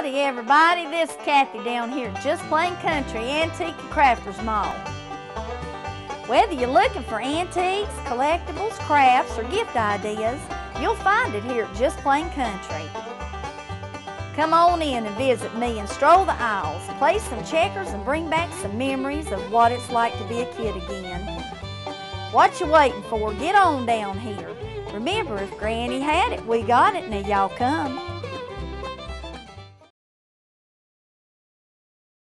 Howdy, everybody. This is Kathy down here Just Plain Country Antique and Crafters Mall. Whether you're looking for antiques, collectibles, crafts, or gift ideas, you'll find it here at Just Plain Country. Come on in and visit me and stroll the aisles, play some checkers, and bring back some memories of what it's like to be a kid again. What you waiting for? Get on down here. Remember, if Granny had it, we got it. Now y'all come.